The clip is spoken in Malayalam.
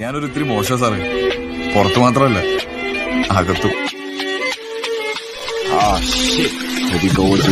ഞാനൊരു ഇത്തിരി മോശം സാറേ പുറത്തു മാത്രമല്ല അകത്തും Ah, shit. What we going?